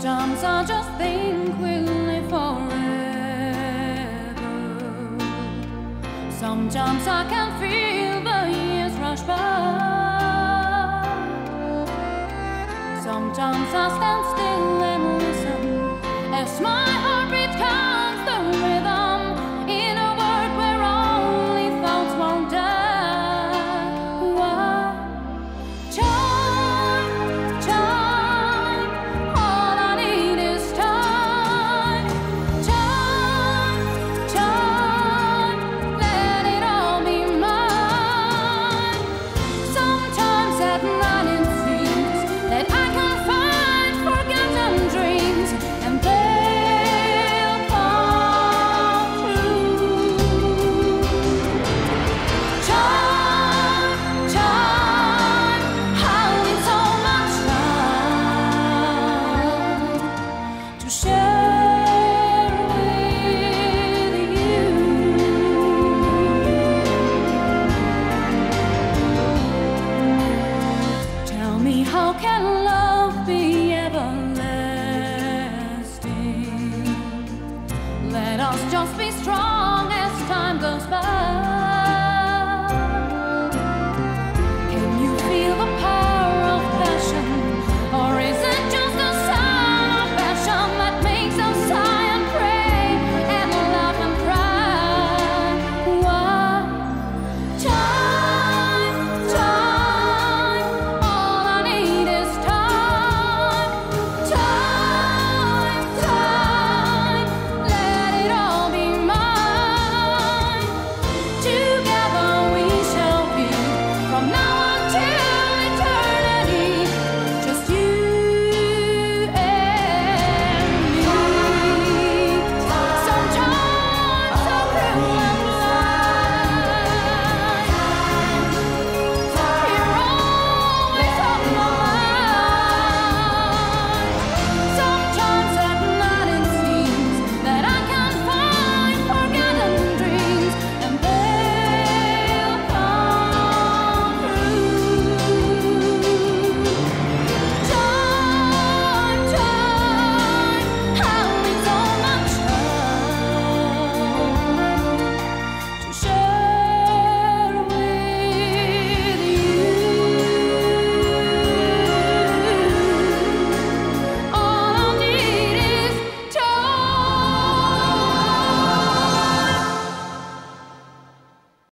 Sometimes I just think we'll live forever. Sometimes I can feel the years rush by. Sometimes I stand still How can love be everlasting? Let us just be strong as time goes by.